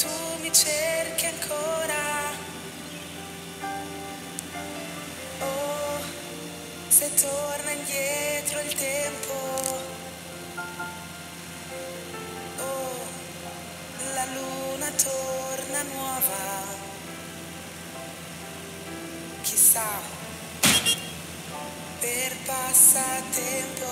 tu mi cerchi ancora. Oh, se torna indietro il tempo. Oh, la luna torna nuova. Chissà, per passatempo.